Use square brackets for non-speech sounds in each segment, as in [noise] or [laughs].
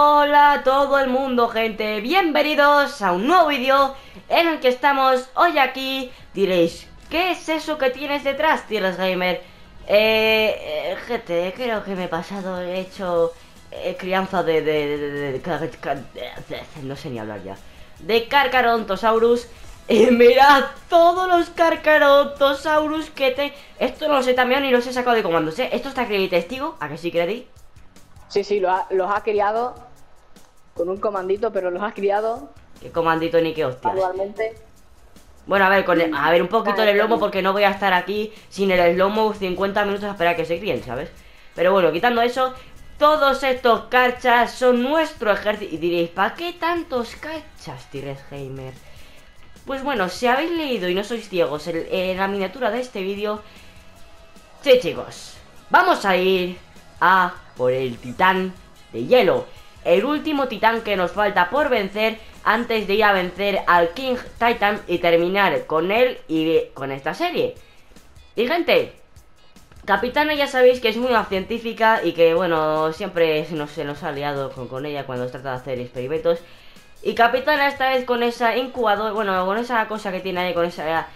Hola a todo el mundo gente, bienvenidos a un nuevo vídeo en el que estamos hoy aquí Diréis, ¿qué es eso que tienes detrás, Tierras Gamer? Eh, eh, gente, creo que me he pasado, he hecho eh, crianza de, de, No sé ni hablar ya De Carcarontosaurus y [laughs] mirad todos los Carcarontosaurus que te... Esto no lo sé también ni los he sacado de comandos, ¿eh? Esto está aquí testigo, ¿a que sí, Credi? Sí, sí, lo los ha criado con un comandito, pero los has criado. ¿Qué comandito ni qué hostia? Actualmente. Bueno, a ver, con a ver, un poquito el lomo porque no voy a estar aquí sin el lomo 50 minutos a esperar a que se críen, ¿sabes? Pero bueno, quitando eso, todos estos cachas son nuestro ejército. Y diréis, ¿para qué tantos cachas, Tires Gamer? Pues bueno, si habéis leído y no sois ciegos en, la miniatura de este vídeo, sí chicos, vamos a ir a por el titán de hielo el último titán que nos falta por vencer antes de ir a vencer al King Titan y terminar con él y con esta serie. Y gente, Capitana ya sabéis que es muy científica y que bueno, siempre se nos, ha liado con, ella cuando trata de hacer experimentos. Y Capitana esta vez con esa incubadora, bueno, con esa cosa que tiene ahí, con esa...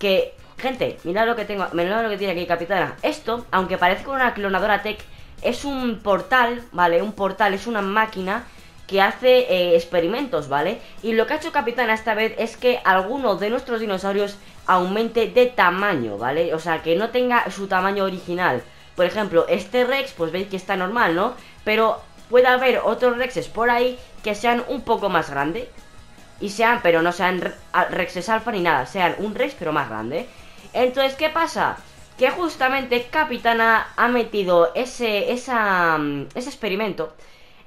Que, gente, mirad lo que tengo, mirad lo que tiene aquí Capitana. Esto, aunque parezca una clonadora tech, es un portal, ¿vale? Un portal, es una máquina que hace eh, experimentos, ¿vale? Y lo que ha hecho Capitana esta vez es que alguno de nuestros dinosaurios aumente de tamaño, ¿vale? O sea, que no tenga su tamaño original. Por ejemplo, este Rex, pues veis que está normal, ¿no? Pero puede haber otros Rexes por ahí que sean un poco más grandes. Y sean, pero no sean Rexes alfa ni nada, sean un Rex pero más grande. Entonces, ¿qué pasa? Que justamente Capitana ha metido ese, esa, mm, ese experimento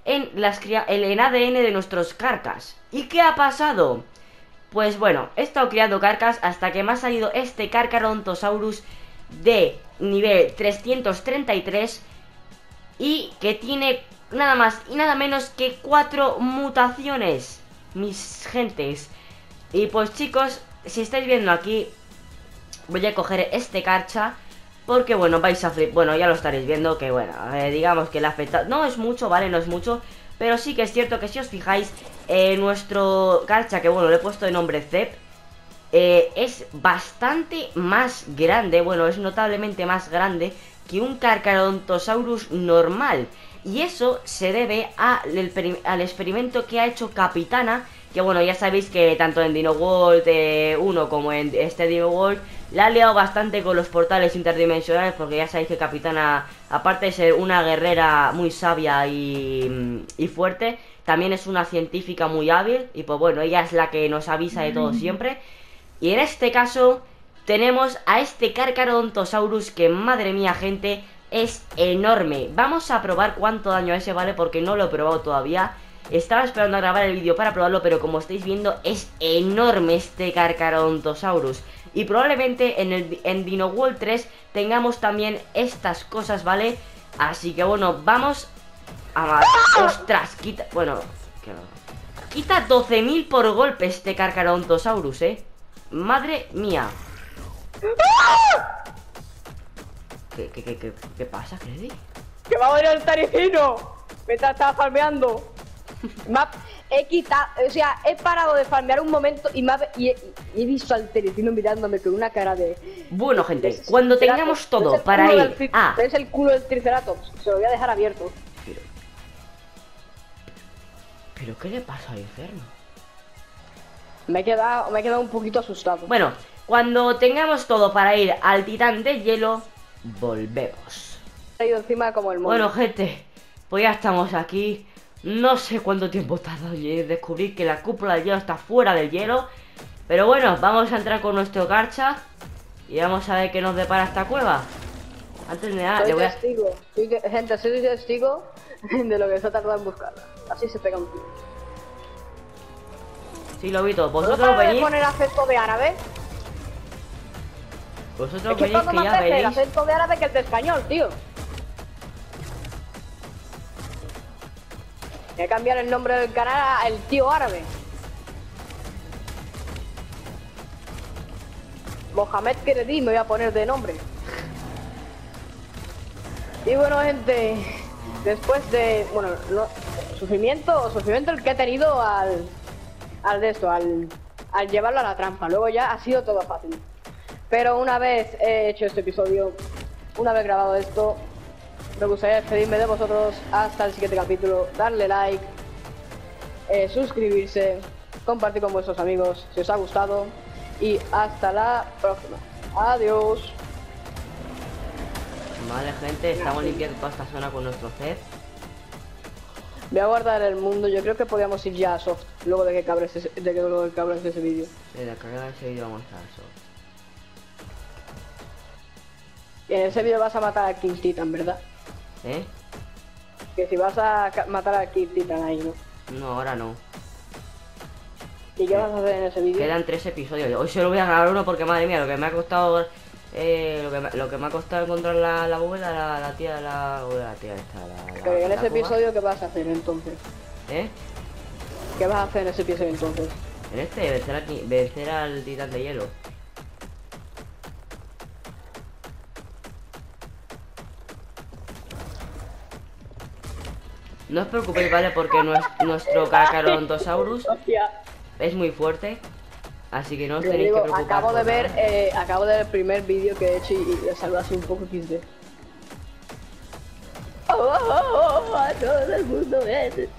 en las, el ADN de nuestros carcas. ¿Y qué ha pasado? Pues bueno, he estado criando carcas hasta que me ha salido este Carcarontosaurus de nivel 333 y que tiene nada más y nada menos que cuatro mutaciones, mis gentes. Y pues chicos, si estáis viendo aquí, voy a coger este carcha porque bueno, vais a flip, bueno, ya lo estaréis viendo que bueno, eh, digamos que le afecta, no es mucho, ¿vale? No es mucho, pero sí que es cierto que si os fijáis, eh, nuestro carcha, que bueno, le he puesto de nombre Zep, eh, es bastante más grande, bueno, es notablemente más grande que un Carcarontosaurus normal. Y eso se debe al experimento que ha hecho Capitana, que bueno, ya sabéis que tanto en Dino World 1 como en este Dino World la ha liado bastante con los portales interdimensionales porque ya sabéis que Capitana, aparte de ser una guerrera muy sabia y, fuerte, también es una científica muy hábil y pues bueno, ella es la que nos avisa de todo mm. siempre. Y en este caso tenemos a este Carcarontosaurus que, madre mía gente, es enorme. Vamos a probar cuánto daño ese vale porque no lo he probado todavía. Estaba esperando a grabar el vídeo para probarlo, pero como estáis viendo es enorme este Carcarontosaurus. Y probablemente en, el, en Dino World 3 tengamos también estas cosas, ¿vale? Así que bueno, vamos a... ¡Ostras! Quita... Bueno... Quita 12.000 por golpe este Carcarontosaurus, ¿eh? Madre mía. ¿Qué, qué, qué, qué, pasa, Freddy? ¡Que va a venir el tarifino! Me está farmeando he quitado, o sea, he parado de farmear un momento y, he, visto al Terecino mirándome con una cara de... Bueno, gente, cuando tengamos todo para ir a... Es el culo del Triceratops, se lo voy a dejar abierto. Pero, qué le pasa al Inferno? Me he, quedado, me he quedado un poquito asustado. Bueno, cuando tengamos todo para ir al titán de hielo, volvemos. He ido encima como el Bueno, gente, pues ya estamos aquí. No sé cuánto tiempo tarda en descubrir que la cúpula del hielo está fuera del hielo. Pero bueno, vamos a entrar con nuestro garcha y vamos a ver qué nos depara esta cueva. Antes de nada, le voy a... testigo. gente, soy testigo [laughs] de lo que se ha tardado en buscarla. Así se pega un tiro. Sí, lo vi todo. ¿Vosotros venís? poner acento de árabe? Vosotros es que venís que ya veis... el acento de árabe que el de español, tío. Voy a cambiar el nombre del canal a El Tío Árabe. Mohamed Keredi me voy a poner de nombre. Y bueno, gente, después de... Bueno, no, sufrimiento, sufrimiento el que he tenido al, al de esto, al, al llevarlo a la trampa. Luego ya ha sido todo fácil. Pero una vez he hecho este episodio, una vez grabado esto, me gustaría despedirme de vosotros hasta el siguiente capítulo. Darle like, eh, suscribirse, compartir con vuestros amigos si os ha gustado. Y hasta la próxima. Adiós. Vale, gente, estamos limpiando toda esta zona con nuestro CEF. Voy a guardar el mundo. Yo creo que podríamos ir ya a soft luego de que cabres ese, de que luego de que cabres ese vídeo. De la carga de ese vídeo vamos a estar eso. Y en ese vídeo vas a matar a King Titan, ¿verdad? ¿Eh? Que si vas a matar a King Titan ahí, ¿no? No, ahora no. ¿Y qué vas a hacer en ese vídeo? Quedan tres episodios. Hoy solo voy a grabar uno porque madre mía, lo que me ha costado. Eh, lo, que me, lo que me ha costado encontrar la, la la, la tía de la. la tía esta, la. la- Pero en ese cuba. episodio, ¿qué vas a hacer entonces? ¿Eh? ¿Qué vas a hacer en ese episodio entonces? En este, vencer al titán de hielo. No os preocupéis, ¿vale? Porque nues- nuestro Carcharodontosaurus Hostia, es muy fuerte. Así que no os te tenéis digo, que preocupar. acabo de ver, eh, acabo de ver el primer vídeo que he hecho y, y le salgo así un poco XD. Oh, oh, oh, oh, a todo el mundo ven.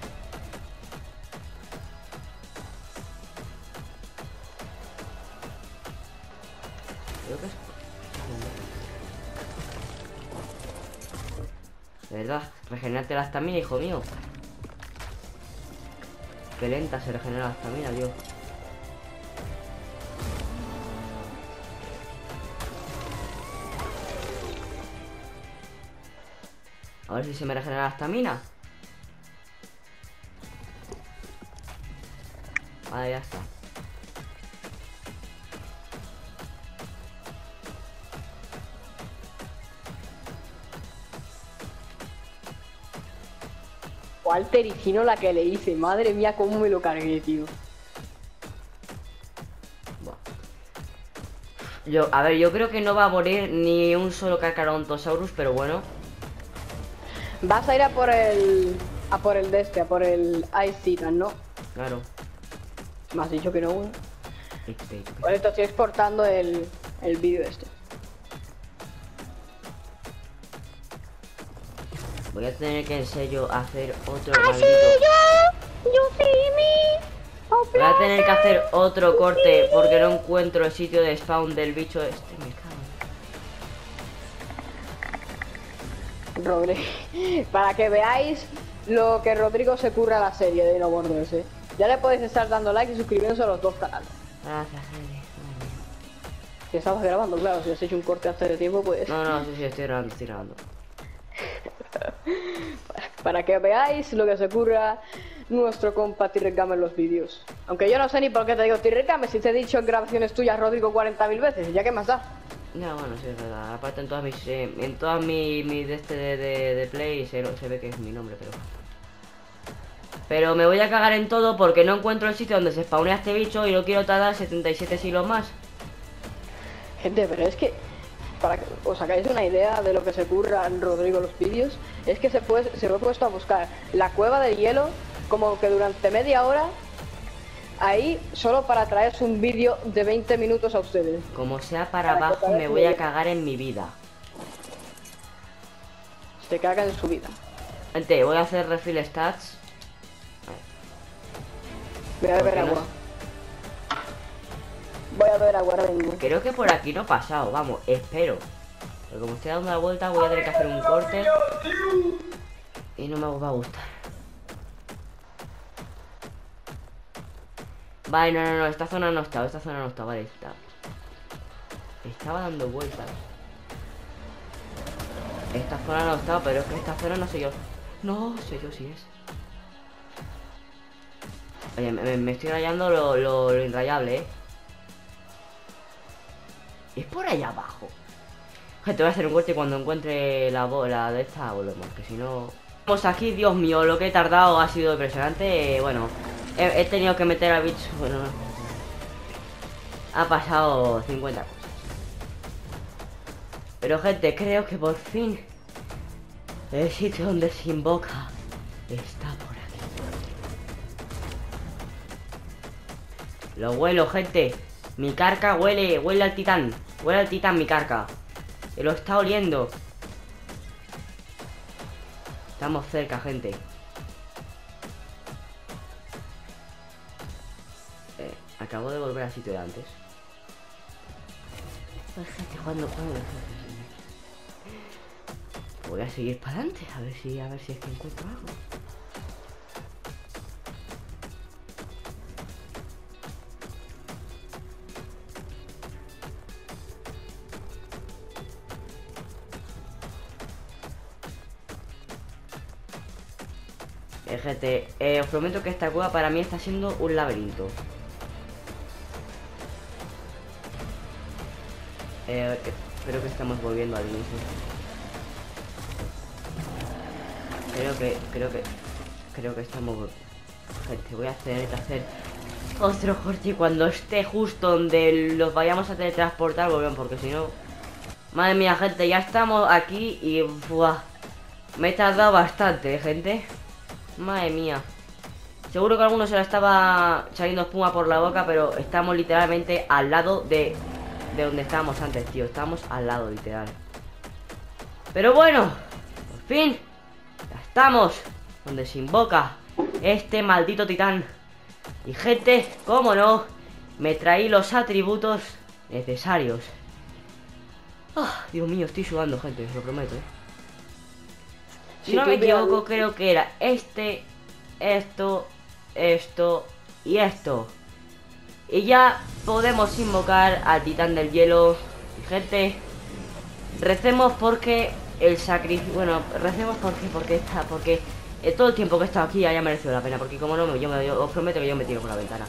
Verdad, regenerate la estamina, hijo mío. Qué lenta se regenera la estamina, Dios. A ver si se me regenera la estamina. Vale, ya está. Walter la que le hice, madre mía, cómo me lo cargué, tío. Yo, a ver, yo creo que no va a morir ni un solo Carcharodontosaurus, pero bueno. Vas a ir a por el. a por el de este, a por el Ice Titan, ¿no? Claro. Me has dicho que no, bueno. Qué Por esto estoy exportando el, el vídeo este. Voy a tener que en serio hacer otro maldito. Voy a tener que hacer otro corte porque no encuentro el sitio de spawn del bicho este. Me cago. Rodri- [laughs] Para que veáis lo que Rodrigo se curra a la serie de No Borders, eh. Ya le podéis estar dando like y suscribiéndose a los dos canales. Gracias, mía. Si estabas grabando, claro, si has hecho un corte hace de tiempo, pues. No, no, sí, sí, estoy grabando, estoy grabando. Para que veáis lo que se curra nuestro compa T-Rex Game en los vídeos. Aunque yo no sé ni por qué te digo T-Rex Game si te he dicho en grabaciones tuyas Rodrigo 40.000 veces, ya que más da. Ya, bueno, sí, es verdad. Aparte en todas mis, eh, en todas mis, mis de este de, de, de play se, se ve que es mi nombre, pero... Pero me voy a cagar en todo porque no encuentro el sitio donde se spawnea este bicho y no quiero tardar 77 siglos más. Gente, pero es que para que os hagáis una idea de lo que se curra en Rodrigo los vídeos, es que se, puede, se he puesto a buscar la cueva del hielo como que durante media hora ahí solo para traerse un vídeo de 20 minutos a ustedes. Como sea para abajo, me voy a cagar en mi vida. Se cagan en su vida. Gente, voy a hacer refill stats. Voy a beber ¿Por qué no Creo que por aquí no he pasado, vamos, espero. Pero como estoy dando la vuelta, voy a tener que hacer un corte. Y no me va a gustar. Vale, no, no, no, esta zona no está, esta zona no está, vale, está. Estaba dando vueltas. Esta zona no está, pero es que esta zona no sé yo. No sé yo si es. Oye, me, estoy rayando lo, lo, eh. Es por allá abajo. Gente, voy a hacer un corte cuando encuentre la bola de esta volvemos, que si no... Vamos aquí, Dios mío, lo que he tardado ha sido impresionante. Bueno, he, tenido que meter al bicho... Bueno, ha pasado 50 cosas. Pero gente, creo que por fin el sitio donde se invoca está por aquí. Lo huelo, gente. Mi carca huele, huele al titán. Huele al titán mi carca. Que lo está oliendo. Estamos cerca, gente. Eh, acabo de volver al sitio de antes. Gente, jugando. Voy a seguir para adelante, a ver si a ver si es que encuentro algo. Gente, eh, os prometo que esta cueva para mí está siendo un laberinto. Eh, creo que estamos volviendo al inicio. Creo que, creo que, creo que estamos... Gente, voy a tener hacer otro corte cuando esté justo donde los vayamos a teletransportar volvemos porque si no... Madre mía, gente, ya estamos aquí y... Me he tardado bastante, ¿eh, gente. Madre mía. Seguro que alguno se le estaba saliendo espuma por la boca, pero estamos literalmente al lado de, de donde estábamos antes, tío. Estamos al lado, literal. Pero bueno, por fin, ya estamos donde se invoca este maldito titán. Y gente, cómo no, me traí los atributos necesarios. Ah, Dios mío, estoy sudando, gente, os lo prometo, ¿eh? Si no me equivoco, creo que era este, esto, esto y esto. Y ya podemos invocar al titán del hielo. Gente, recemos porque el sacrificio... Bueno, recemos porque, porque está, porque eh, todo el tiempo que he estado aquí haya merecido la pena. Porque como no, yo, me, yo os prometo que yo me tiro por la ventana.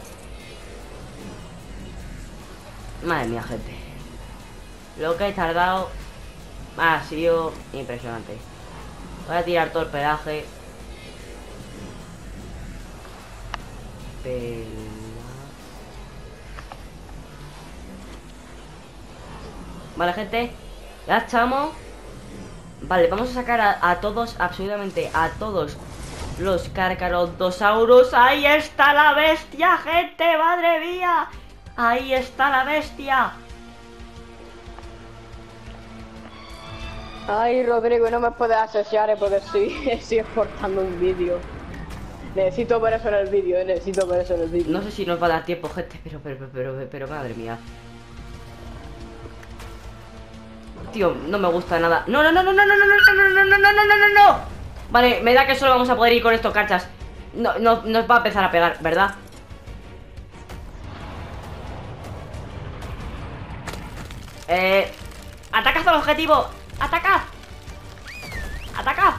Madre mía, gente. Lo que he tardado ha sido impresionante. Voy a tirar todo el pedaje. Vale, gente. Ya estamos. Vale, vamos a sacar a, todos, absolutamente a todos los carcarodosauros. ¡Ahí está la bestia, gente! ¡Madre mía! ¡Ahí está la bestia! Ay, Rodrigo, no me puedes asesinar porque estoy, estoy exportando un vídeo. Necesito ver eso en el vídeo, eh, necesito ver eso en el vídeo. No sé si nos va a dar tiempo, gente, pero, pero, pero, pero, madre mía. Tío, no me gusta nada. No, no, no, no, no, no, no, no, no, no, no, no, no, no, no, no. Vale, me da que solo vamos a poder ir con estos cachas. No, no, nos va a empezar a pegar, ¿verdad? Eh. ¡Atacad al objetivo! ¡Atacad! ¡Atacad!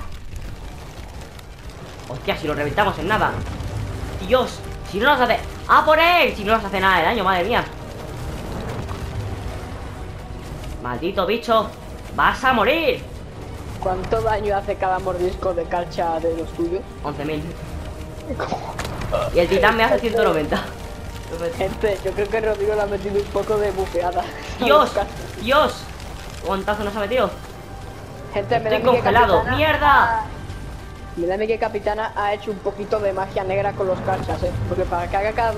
Hostia, si lo reventamos en nada. Dios, si no nos hace... ¡Ah, por él! Si no nos hace nada de daño, madre mía. Maldito bicho. ¡Vas a morir! ¿Cuánto daño hace cada mordisco de calcha de los tuyos? 11.000. [laughs] Y el titán me hace 190. Gente, yo creo que Rodrigo le ha metido un poco de bufeada. ¡Dios! [laughs] ¡Dios! ¿Cuántazo nos ha metido? Gente, me Estoy congelado. Capitana- ¡Mierda! Me da a mí que Capitana ha hecho un poquito de magia negra con los calchas, eh. Porque para que haga cada...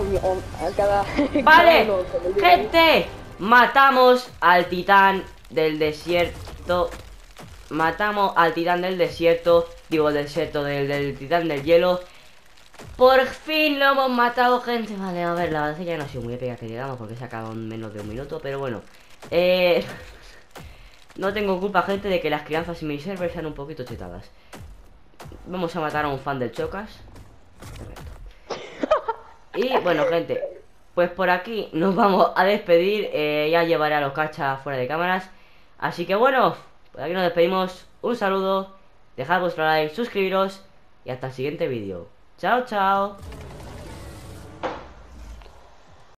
cada ¡Vale! [laughs] cada uno ¡Gente! Matamos al titán del desierto. Matamos al titán del desierto. Digo, el desierto, del, del titán del hielo. Por fin lo hemos matado, gente. Vale, a ver, la verdad es que ya no ha sido muy épica que digamos porque se ha acabado en menos de un minuto. Pero bueno, eh, no tengo culpa, gente, de que las crianzas y mis servers sean un poquito chetadas. Vamos a matar a un fan del Chocas. Correcto. Y bueno, gente, pues por aquí nos vamos a despedir. eh, ya llevaré a los cachas fuera de cámaras. Así que bueno, por aquí nos despedimos. Un saludo, dejad vuestro like, suscribiros y hasta el siguiente vídeo. Chao, chao.